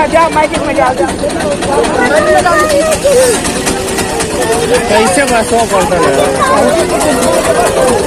जाओ जाओ माइक में जाओ जाओ। कैसे बसों पड़ता है?